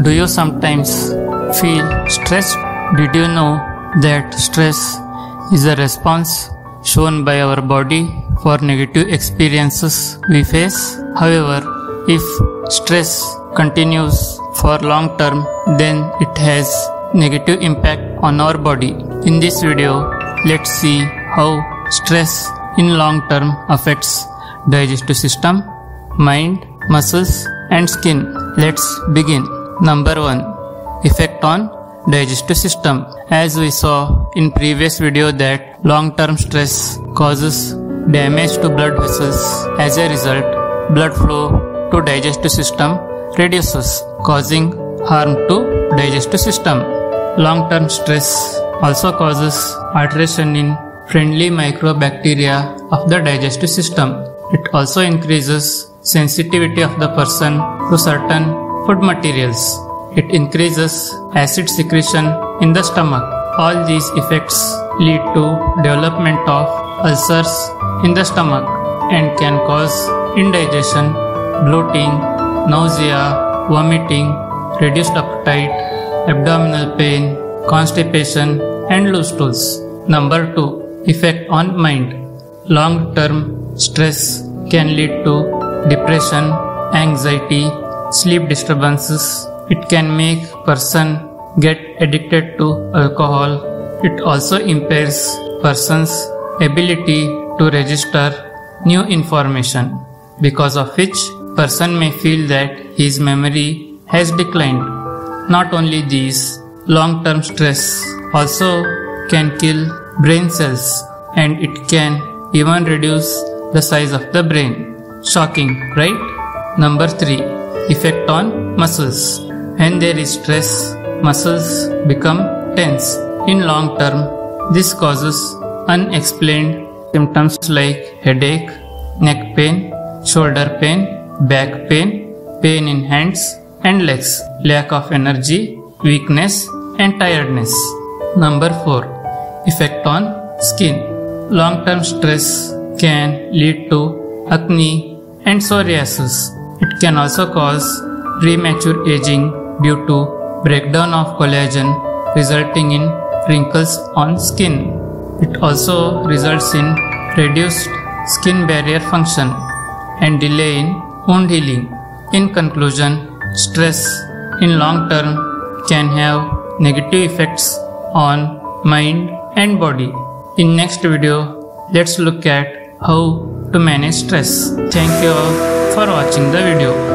Do you sometimes feel stressed? Did you know that stress is a response shown by our body for negative experiences we face? However, if stress continues for long term, then it has negative impact on our body. In this video, let's see how stress in long term affects digestive system, mind, muscles and skin. Let's begin. Number 1. Effect on digestive system. As we saw in previous video that long-term stress causes damage to blood vessels. As a result, blood flow to digestive system reduces, causing harm to digestive system. Long-term stress also causes alteration in friendly microbacteria of the digestive system. It also increases sensitivity of the person to certain food materials. It increases acid secretion in the stomach. All these effects lead to development of ulcers in the stomach and can cause indigestion, bloating, nausea, vomiting, reduced appetite, abdominal pain, constipation and loose stools. Number 2. Effect on mind. Long term stress can lead to depression, anxiety, sleep disturbances, it can make person get addicted to alcohol. It also impairs person's ability to register new information because of which person may feel that his memory has declined. Not only these, long-term stress also can kill brain cells and it can even reduce the size of the brain. Shocking, right? Number 3. Effect on muscles. When there is stress, muscles become tense. In long term, this causes unexplained symptoms like headache, neck pain, shoulder pain, back pain, pain in hands and legs, lack of energy, weakness and tiredness. Number 4. Effect on skin. Long term stress can lead to acne and psoriasis. It can also cause premature aging due to breakdown of collagen resulting in wrinkles on skin. It also results in reduced skin barrier function and delay in wound healing. In conclusion, stress in long term can have negative effects on mind and body. In next video, let's look at how to manage stress. Thank you for watching the video.